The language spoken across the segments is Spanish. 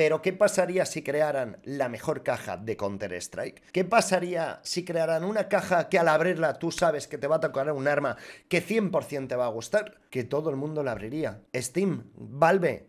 Pero ¿qué pasaría si crearan la mejor caja de Counter-Strike? ¿Qué pasaría si crearan una caja que al abrirla tú sabes que te va a tocar un arma que 100% te va a gustar? Que todo el mundo la abriría. Steam, Valve,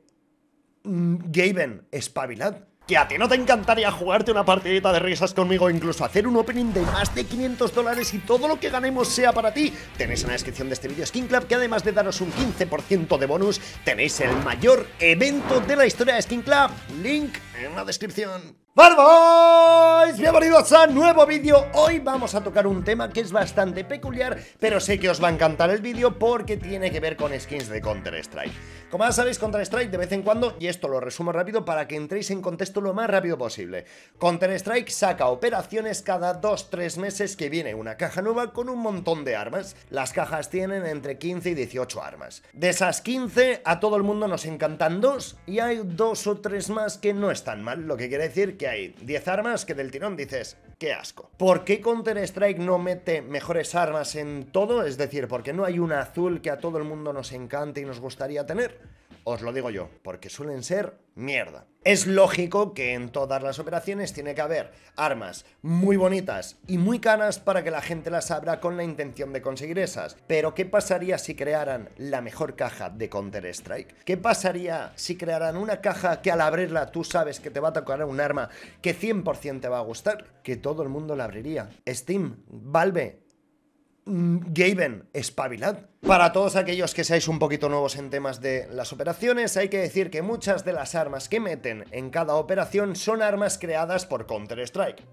mm, Gaben, espabilad. ¿Que a ti no te encantaría jugarte una partidita de risas conmigo incluso hacer un opening de más de 500 dólares y todo lo que ganemos sea para ti? Tenéis en la descripción de este vídeo Skin Club que además de daros un 15% de bonus, tenéis el mayor evento de la historia de Skin Club. Link en la descripción. ¡Barboys! Bienvenidos a nuevo vídeo. Hoy vamos a tocar un tema que es bastante peculiar, pero sé que os va a encantar el vídeo porque tiene que ver con skins de Counter-Strike. Como ya sabéis, Counter-Strike de vez en cuando, y esto lo resumo rápido para que entréis en contexto lo más rápido posible. Counter-Strike saca operaciones cada 2-3 meses que viene una caja nueva con un montón de armas. Las cajas tienen entre 15 y 18 armas. De esas 15, a todo el mundo nos encantan dos y hay dos o tres más que no están mal, lo que quiere decir que hay 10 armas que del tirón dices, qué asco. ¿Por qué Counter-Strike no mete mejores armas en todo? Es decir, ¿por qué no hay una azul que a todo el mundo nos encante y nos gustaría tener? Os lo digo yo, porque suelen ser mierda. Es lógico que en todas las operaciones tiene que haber armas muy bonitas y muy caras para que la gente las abra con la intención de conseguir esas. Pero ¿qué pasaría si crearan la mejor caja de Counter-Strike? ¿Qué pasaría si crearan una caja que al abrirla tú sabes que te va a tocar un arma que 100% te va a gustar? Que todo el mundo la abriría. Steam, Valve, Gaben, espabilad. Para todos aquellos que seáis un poquito nuevos en temas de las operaciones, hay que decir que muchas de las armas que meten en cada operación son armas creadas por Counter-Strike.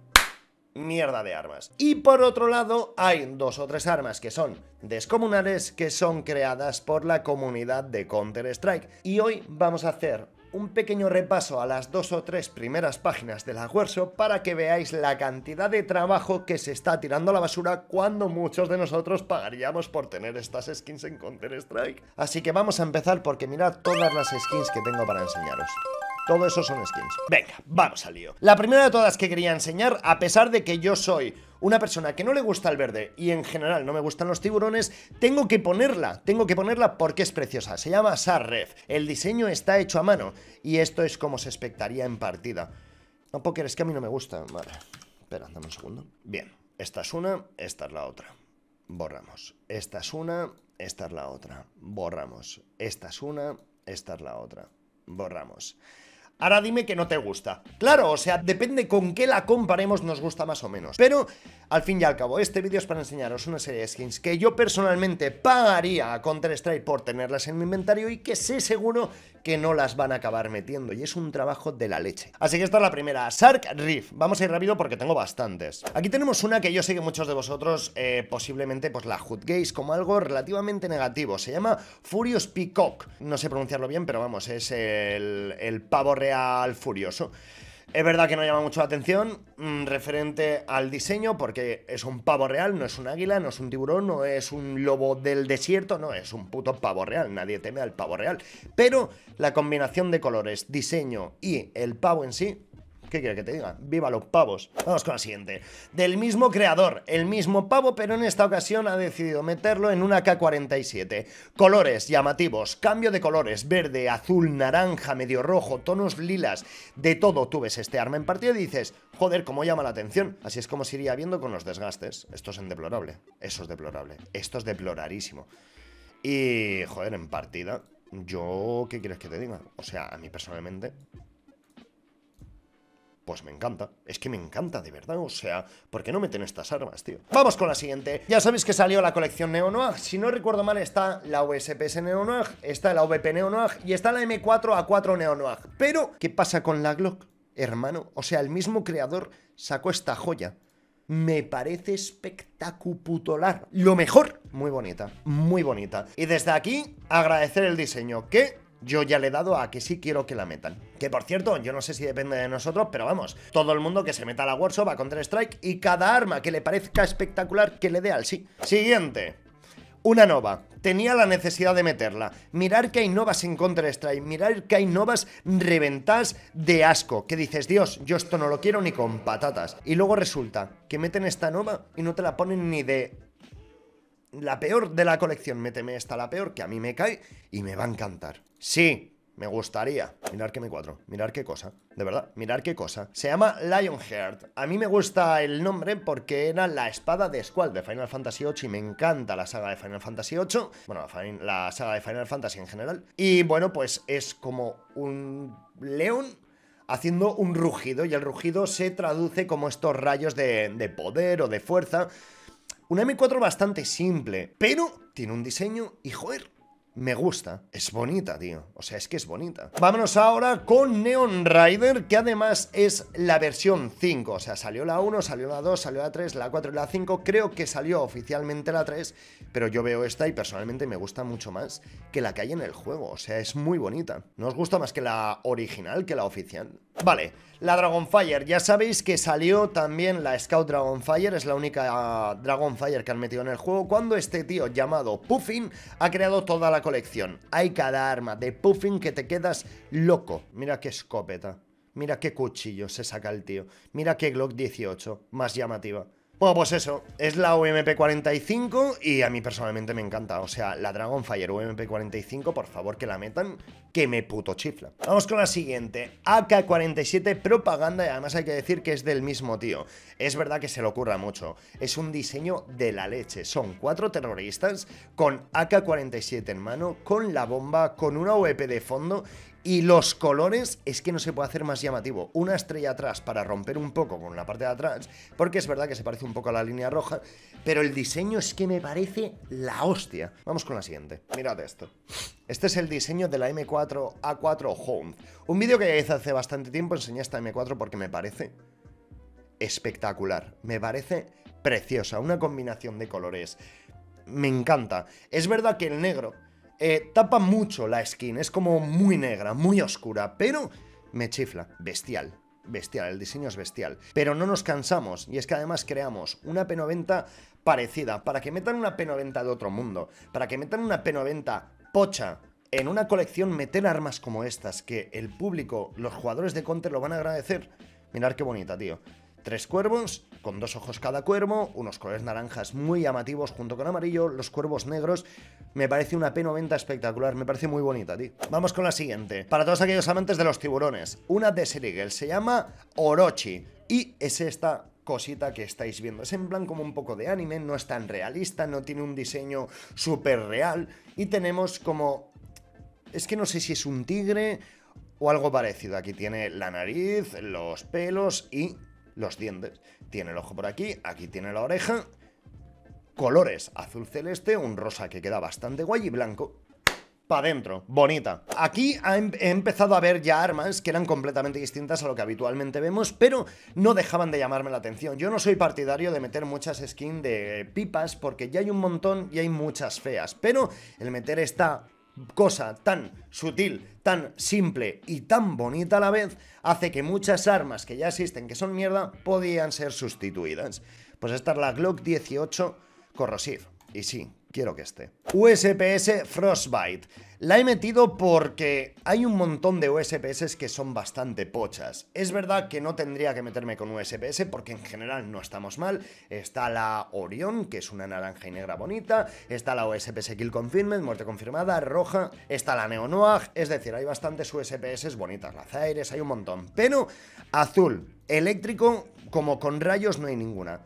Mierda de armas. Y por otro lado, hay dos o tres armas que son descomunales que son creadas por la comunidad de Counter-Strike. Y hoy vamos a hacer un pequeño repaso a las dos o tres primeras páginas de la workshop para que veáis la cantidad de trabajo que se está tirando a la basura cuando muchos de nosotros pagaríamos por tener estas skins en Counter-Strike. Así que vamos a empezar porque mirad todas las skins que tengo para enseñaros. Todo eso son skins. Venga, vamos al lío. La primera de todas que quería enseñar, a pesar de que yo soy una persona que no le gusta el verde y en general no me gustan los tiburones, tengo que ponerla, tengo que ponerla porque es preciosa. Se llama Sarref. El diseño está hecho a mano y esto es como se expectaría en partida. No, porque es que a mí no me gusta. Vale, espera, dame un segundo. Bien, esta es una, esta es la otra. Borramos. Esta es una, esta es la otra. Borramos. Esta es una, esta es la otra. Borramos. Ahora dime que no te gusta. Claro, o sea, depende con qué la comparemos nos gusta más o menos. Pero, al fin y al cabo, este vídeo es para enseñaros una serie de skins que yo personalmente pagaría a Counter-Strike por tenerlas en mi inventario y que sé seguro que no las van a acabar metiendo. Y es un trabajo de la leche. Así que esta es la primera, Shark Reef. Vamos a ir rápido porque tengo bastantes. Aquí tenemos una que yo sé que muchos de vosotros eh, posiblemente pues la juzguéis como algo relativamente negativo. Se llama Furious Peacock. No sé pronunciarlo bien, pero vamos, es el, el pavo real al Furioso. Es verdad que no llama mucho la atención mm, referente al diseño porque es un pavo real, no es un águila, no es un tiburón, no es un lobo del desierto, no, es un puto pavo real, nadie teme al pavo real. Pero la combinación de colores, diseño y el pavo en sí ¿Qué quiere que te diga? ¡Viva los pavos! Vamos con la siguiente. Del mismo creador, el mismo pavo, pero en esta ocasión ha decidido meterlo en una K-47. Colores llamativos, cambio de colores, verde, azul, naranja, medio rojo, tonos lilas, de todo. Tú ves este arma en partida y dices, joder, cómo llama la atención. Así es como se iría viendo con los desgastes. Esto es deplorable. Eso es deplorable. Esto es deplorarísimo. Y, joder, en partida, yo, ¿qué quieres que te diga? O sea, a mí personalmente pues me encanta. Es que me encanta, de verdad. O sea, ¿por qué no meten estas armas, tío? Vamos con la siguiente. Ya sabéis que salió la colección Neo Noir. Si no recuerdo mal, está la USPS Neo Noir, está la VP Neo Noir y está la M4A4 Neo Noir. Pero, ¿qué pasa con la Glock? Hermano, o sea, el mismo creador sacó esta joya. Me parece espectacular. Lo mejor. Muy bonita, muy bonita. Y desde aquí, agradecer el diseño, que yo ya le he dado a que sí quiero que la metan. Que por cierto, yo no sé si depende de nosotros, pero vamos, todo el mundo que se meta a la workshop a Counter-Strike y cada arma que le parezca espectacular que le dé al sí. Siguiente. Una nova. Tenía la necesidad de meterla. Mirar que hay novas en Counter-Strike. Mirar que hay novas reventadas de asco. Que dices, Dios, yo esto no lo quiero ni con patatas. Y luego resulta que meten esta nova y no te la ponen ni de la peor de la colección, méteme esta la peor, que a mí me cae y me va a encantar. Sí, Me gustaría. Mirar qué M4. Mirar qué cosa. De verdad, mirar qué cosa. Se llama Lionheart. A mí me gusta el nombre porque era la espada de Squall de Final Fantasy VIII y me encanta la saga de Final Fantasy VIII. Bueno, la saga de Final Fantasy en general. Y bueno, pues es como un león haciendo un rugido y el rugido se traduce como estos rayos de, de poder o de fuerza. Una M4 bastante simple, pero tiene un diseño y joder, me gusta. Es bonita, tío. O sea, es que es bonita. Vámonos ahora con Neon Rider, que además es la versión 5. O sea, salió la 1, salió la 2, salió la 3, la 4 y la 5. Creo que salió oficialmente la 3, pero yo veo esta y personalmente me gusta mucho más que la que hay en el juego. O sea, es muy bonita. ¿No os gusta más que la original, que la oficial? Vale, la Dragonfire, ya sabéis que salió también la Scout Dragonfire, es la única Dragonfire que han metido en el juego, cuando este tío llamado Puffin ha creado toda la colección. Hay cada arma de Puffin que te quedas loco. Mira qué escopeta, mira qué cuchillo se saca el tío, mira qué Glock 18, más llamativa. Bueno, pues eso, es la UMP45 y a mí personalmente me encanta. O sea, la Dragonfire UMP45, por favor que la metan, que me puto chifla. Vamos con la siguiente, AK-47 Propaganda y además hay que decir que es del mismo tío. Es verdad que se le ocurra mucho, es un diseño de la leche. Son cuatro terroristas con AK-47 en mano, con la bomba, con una UEP de fondo y los colores es que no se puede hacer más llamativo. Una estrella atrás para romper un poco con la parte de atrás, porque es verdad que se parece un poco a la línea roja, pero el diseño es que me parece la hostia. Vamos con la siguiente. Mirad esto. Este es el diseño de la M4A4 Home. Un vídeo que hice hace bastante tiempo enseñé esta M4 porque me parece espectacular. Me parece preciosa. Una combinación de colores. Me encanta. Es verdad que el negro eh, tapa mucho la skin, es como muy negra, muy oscura, pero me chifla, bestial. Bestial, el diseño es bestial. Pero no nos cansamos, y es que además creamos una P90 parecida, para que metan una P90 de otro mundo, para que metan una P90 pocha, en una colección meter armas como estas, que el público, los jugadores de Counter lo van a agradecer. Mirad qué bonita, tío. Tres cuervos, con dos ojos cada cuervo, unos colores naranjas muy llamativos junto con amarillo, los cuervos negros. Me parece una P90 espectacular, me parece muy bonita, tío. Vamos con la siguiente. Para todos aquellos amantes de los tiburones, una de Serigel, se llama Orochi. Y es esta cosita que estáis viendo. Es en plan como un poco de anime, no es tan realista, no tiene un diseño súper real. Y tenemos como... Es que no sé si es un tigre o algo parecido. Aquí tiene la nariz, los pelos y los dientes. Tiene el ojo por aquí, aquí tiene la oreja. Colores azul celeste, un rosa que queda bastante guay y blanco. Pa' dentro, bonita. Aquí he empezado a ver ya armas que eran completamente distintas a lo que habitualmente vemos, pero no dejaban de llamarme la atención. Yo no soy partidario de meter muchas skins de pipas porque ya hay un montón y hay muchas feas, pero el meter esta cosa tan sutil, tan simple y tan bonita a la vez, hace que muchas armas que ya existen, que son mierda, podían ser sustituidas. Pues esta es la Glock 18 Corrosive. Y sí, quiero que esté. USPS Frostbite. La he metido porque hay un montón de USPS que son bastante pochas. Es verdad que no tendría que meterme con USPS porque en general no estamos mal. Está la Orion, que es una naranja y negra bonita. Está la USPS Kill Confirmed, muerte confirmada, roja. Está la Neonoag, es decir, hay bastantes USPS bonitas. La Zaires, hay un montón. Pero azul, eléctrico, como con rayos no hay ninguna.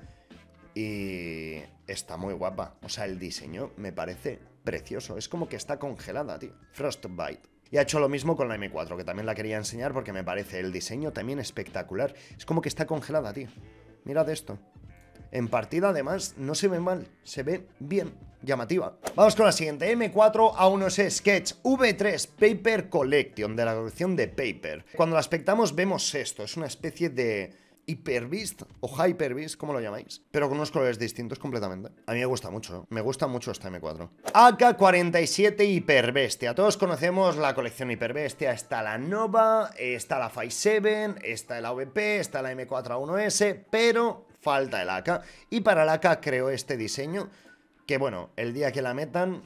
Y está muy guapa. O sea, el diseño me parece precioso. Es como que está congelada, tío. Frostbite. Y ha hecho lo mismo con la M4, que también la quería enseñar porque me parece el diseño también espectacular. Es como que está congelada, tío. Mirad esto. En partida, además, no se ve mal, se ve bien, llamativa. Vamos con la siguiente, M4 a 1 s Sketch V3 Paper Collection, de la colección de Paper. Cuando la aspectamos vemos esto, es una especie de Hyperbeast o Hyperbeast, como lo llamáis, pero con unos colores distintos completamente. A mí me gusta mucho, me gusta mucho esta M4. AK-47 Hyperbestia. Todos conocemos la colección Hyperbestia. Está la Nova, está la Phi 7, está el AVP, está la M4A1S, pero falta el AK. Y para el AK creo este diseño, que bueno, el día que la metan...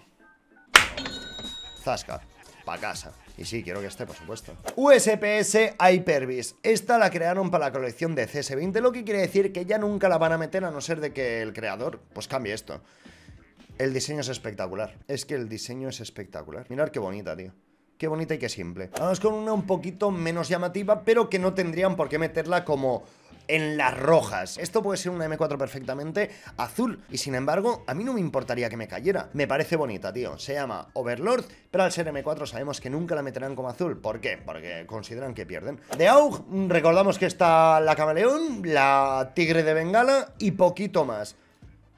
Zasca, pa' casa. Y sí, quiero que esté, por supuesto. USPS Hypervis. Esta la crearon para la colección de CS20, lo que quiere decir que ya nunca la van a meter a no ser de que el creador pues cambie esto. El diseño es espectacular. Es que el diseño es espectacular. Mirad qué bonita, tío. Qué bonita y qué simple. Vamos con una un poquito menos llamativa, pero que no tendrían por qué meterla como en las rojas. Esto puede ser una M4 perfectamente azul y sin embargo a mí no me importaría que me cayera. Me parece bonita, tío. Se llama Overlord, pero al ser M4 sabemos que nunca la meterán como azul. ¿Por qué? Porque consideran que pierden. De AUG recordamos que está la Camaleón, la Tigre de Bengala y poquito más.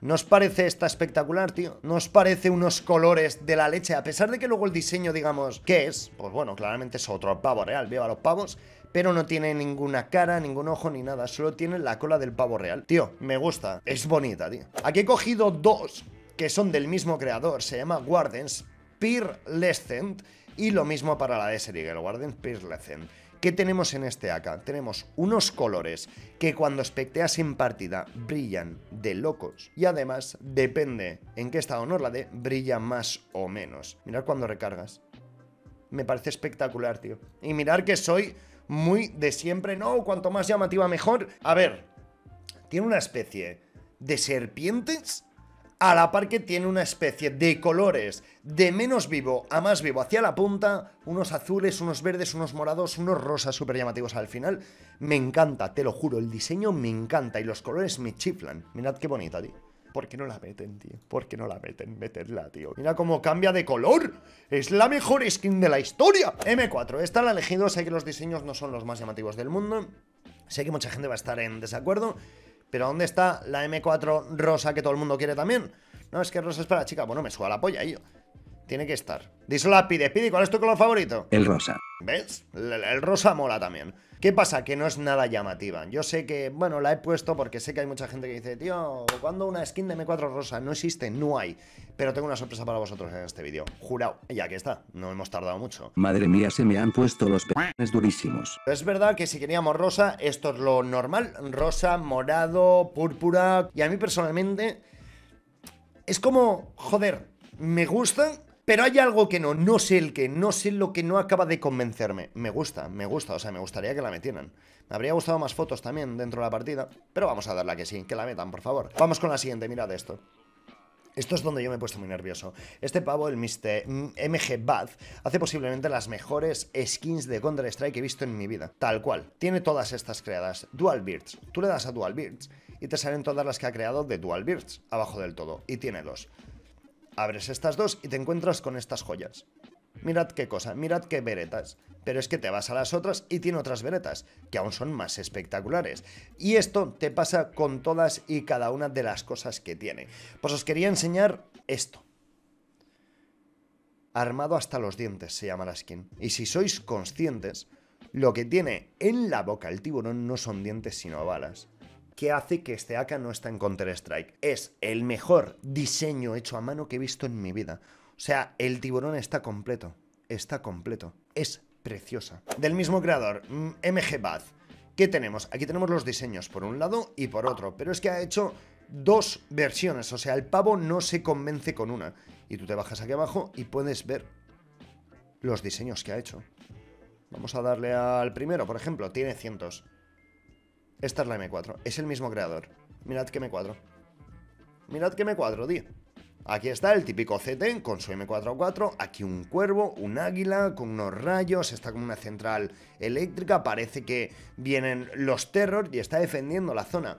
¿Nos parece esta espectacular, tío? ¿Nos parece unos colores de la leche? A pesar de que luego el diseño, digamos, ¿qué es? Pues bueno, claramente es otro pavo real. Viva los pavos pero no tiene ninguna cara, ningún ojo ni nada, solo tiene la cola del pavo real. Tío, me gusta, es bonita, tío. Aquí he cogido dos que son del mismo creador, se llama Wardens Pearlescent y lo mismo para la de Serigel, Wardens Pearlescent. ¿Qué tenemos en este AK? Tenemos unos colores que cuando especteas en partida brillan de locos y además, depende en qué estado nos la dé, brilla más o menos. Mirad cuando recargas. Me parece espectacular, tío. Y mirar que soy muy de siempre, no, cuanto más llamativa mejor. A ver, tiene una especie de serpientes a la par que tiene una especie de colores de menos vivo a más vivo hacia la punta, unos azules, unos verdes, unos morados, unos rosas súper llamativos al final. Me encanta, te lo juro, el diseño me encanta y los colores me chiflan. Mirad qué bonita, tío. ¿Por qué no la meten, tío? ¿Por qué no la meten? Meterla, tío. Mira cómo cambia de color. Es la mejor skin de la historia. M4. Esta la he elegido. Sé que los diseños no son los más llamativos del mundo. Sé que mucha gente va a estar en desacuerdo. Pero ¿dónde está la M4 rosa que todo el mundo quiere también? No, es que rosa es para chica. Bueno, me suba la polla, yo. Tiene que estar. Díselo a Pide. Pide, ¿cuál es tu color favorito? El rosa. ¿Ves? El, rosa mola también. ¿Qué pasa? Que no es nada llamativa. Yo sé que, bueno, la he puesto porque sé que hay mucha gente que dice, tío, ¿cuándo una skin de M4 rosa? No existe, no hay. Pero tengo una sorpresa para vosotros en este vídeo. Jurado. Y aquí está. No hemos tardado mucho. Madre mía, se me han puesto los penes durísimos. Es verdad que si queríamos rosa, esto es lo normal. Rosa, morado, púrpura. Y a mí personalmente... Es como, joder, me gusta, pero hay algo que no, no sé el que, no sé lo que no acaba de convencerme. Me gusta, me gusta, o sea, me gustaría que la metieran. Me habría gustado más fotos también dentro de la partida, pero vamos a darla que sí, que la metan, por favor. Vamos con la siguiente, mirad esto. Esto es donde yo me he puesto muy nervioso. Este pavo, el Mr. MG Bath, hace posiblemente las mejores skins de Counter-Strike que he visto en mi vida. Tal cual. Tiene todas estas creadas. Dual Beards. Tú le das a Dual Beards y te salen todas las que ha creado de Dual Beards, abajo del todo. Y tiene dos. Abres estas dos y te encuentras con estas joyas. Mirad qué cosa, mirad qué veretas. Pero es que te vas a las otras y tiene otras veretas, que aún son más espectaculares. Y esto te pasa con todas y cada una de las cosas que tiene. Pues os quería enseñar esto. Armado hasta los dientes se llama la skin. Y si sois conscientes, lo que tiene en la boca el tiburón no son dientes sino balas que hace que este AK no está en Counter-Strike. Es el mejor diseño hecho a mano que he visto en mi vida. O sea, el tiburón está completo. Está completo. Es preciosa. Del mismo creador, MG Bath. ¿Qué tenemos? Aquí tenemos los diseños por un lado y por otro. Pero es que ha hecho dos versiones. O sea, el pavo no se convence con una. Y tú te bajas aquí abajo y puedes ver los diseños que ha hecho. Vamos a darle al primero, por ejemplo. Tiene cientos. Esta es la M4. Es el mismo creador. Mirad que M4. Mirad que M4, tío. Aquí está el típico CT con su M44. Aquí un cuervo, un águila con unos rayos. Está como una central eléctrica. Parece que vienen los terror y está defendiendo la zona.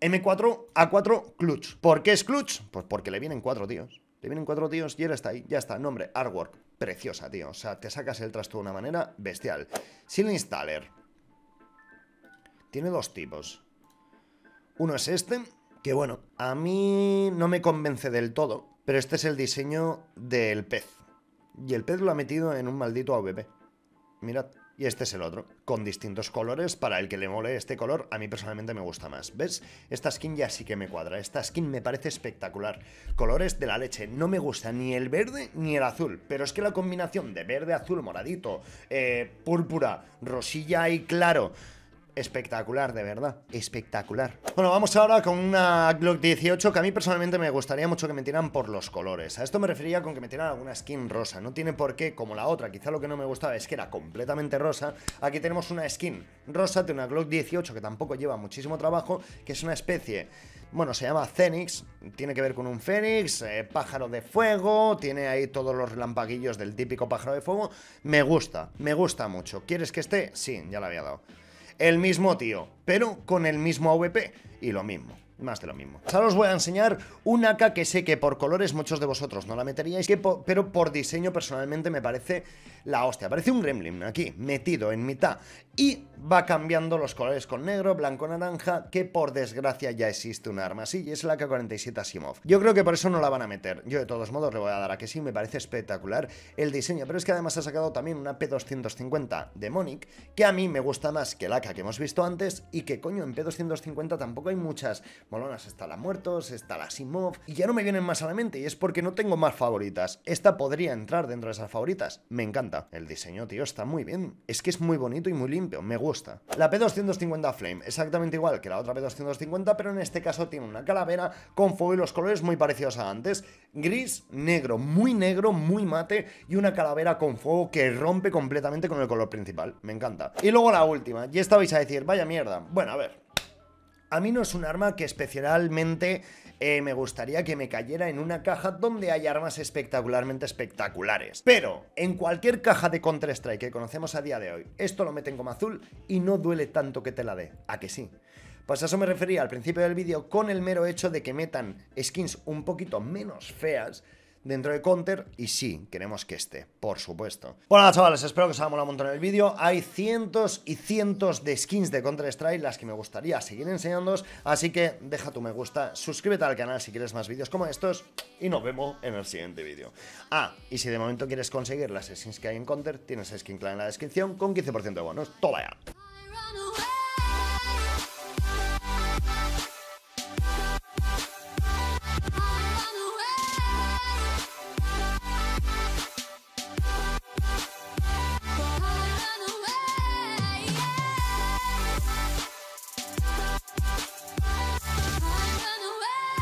M4, A4, clutch. ¿Por qué es clutch? Pues porque le vienen cuatro tíos. Le vienen cuatro tíos y él está ahí. Ya está. Nombre, artwork. Preciosa, tío. O sea, te sacas el trasto de una manera bestial. Sin installer. Tiene dos tipos. Uno es este, que bueno, a mí no me convence del todo, pero este es el diseño del pez. Y el pez lo ha metido en un maldito AVP. Mirad. Y este es el otro, con distintos colores. Para el que le mole este color, a mí personalmente me gusta más. ¿Ves? Esta skin ya sí que me cuadra. Esta skin me parece espectacular. Colores de la leche. No me gusta ni el verde ni el azul. Pero es que la combinación de verde, azul, moradito, eh, púrpura, rosilla y claro espectacular, de verdad, espectacular. Bueno, vamos ahora con una Glock 18 que a mí personalmente me gustaría mucho que metieran por los colores. A esto me refería con que metieran alguna skin rosa. No tiene por qué, como la otra, quizá lo que no me gustaba es que era completamente rosa. Aquí tenemos una skin rosa de una Glock 18 que tampoco lleva muchísimo trabajo, que es una especie bueno, se llama Fénix, tiene que ver con un Fénix, eh, pájaro de fuego, tiene ahí todos los relampaguillos del típico pájaro de fuego. Me gusta, me gusta mucho. ¿Quieres que esté? Sí, ya lo había dado. El mismo tío, pero con el mismo AVP y lo mismo más de lo mismo. Ahora os voy a enseñar una AK que sé que por colores muchos de vosotros no la meteríais, pero por diseño personalmente me parece la hostia. Parece un gremlin aquí, metido en mitad. Y va cambiando los colores con negro, blanco, naranja, que por desgracia ya existe un arma así, y es la AK-47 Asimov. Yo creo que por eso no la van a meter. Yo de todos modos le voy a dar a que sí, me parece espectacular el diseño, pero es que además ha sacado también una P250 de Monic, que a mí me gusta más que la AK que hemos visto antes, y que coño, en P250 tampoco hay muchas molonas. Está la Muertos, está la Asimov, y ya no me vienen más a la mente, y es porque no tengo más favoritas. Esta podría entrar dentro de esas favoritas. Me encanta. El diseño, tío, está muy bien. Es que es muy bonito y muy me gusta. La P250 Flame, exactamente igual que la otra P250, pero en este caso tiene una calavera con fuego y los colores muy parecidos a antes. Gris, negro, muy negro, muy mate, y una calavera con fuego que rompe completamente con el color principal. Me encanta. Y luego la última, y esta vais a decir, vaya mierda. Bueno, a ver, a mí no es un arma que especialmente eh, me gustaría que me cayera en una caja donde hay armas espectacularmente espectaculares. Pero en cualquier caja de Counter-Strike que conocemos a día de hoy, esto lo meten como azul y no duele tanto que te la dé. ¿A que sí? Pues a eso me refería al principio del vídeo con el mero hecho de que metan skins un poquito menos feas dentro de Counter y sí, queremos que esté, por supuesto. Bueno, chavales, espero que os haya molado un montón el vídeo. Hay cientos y cientos de skins de Counter-Strike las que me gustaría seguir enseñándoos, así que deja tu me gusta, suscríbete al canal si quieres más vídeos como estos y nos vemos en el siguiente vídeo. Ah, y si de momento quieres conseguir las skins que hay en Counter, tienes Skin Clan en la descripción con 15% de bonos. ¡Toma ya!